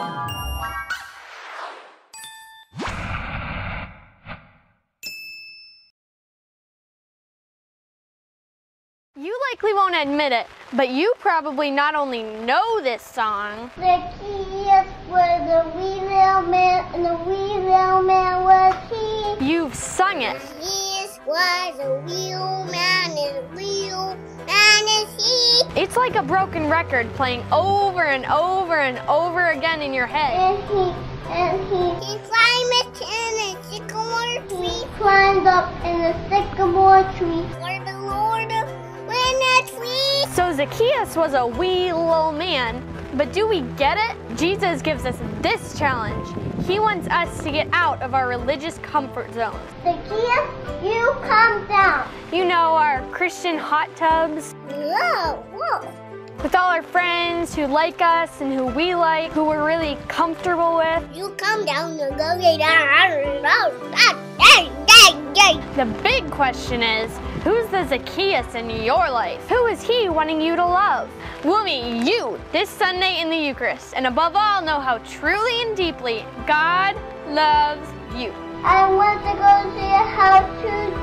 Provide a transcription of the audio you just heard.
You likely won't admit it, but you probably not only know this song, Zacchaeus was a wee little man, and the wee little man was he. you've sung it. Zacchaeus was a wheel man, and a It's like a broken record playing over and over and over again in your head. And he, and he, he climbed in a sycamore tree. He climbed up in a sycamore tree. For the Lord when a tree. So Zacchaeus was a wee little man, but do we get it? Jesus gives us this challenge. He wants us to get out of our religious comfort zone. Zacchaeus, you come down. You know, our Christian hot tubs Whoa, whoa. with all our friends who like us and who we like, who we're really comfortable with. You come down and go get down. The big question is who's the Zacchaeus in your life? Who is he wanting you to love? We'll meet you this Sunday in the Eucharist, and above all, know how truly and deeply God loves you. I want to go see how to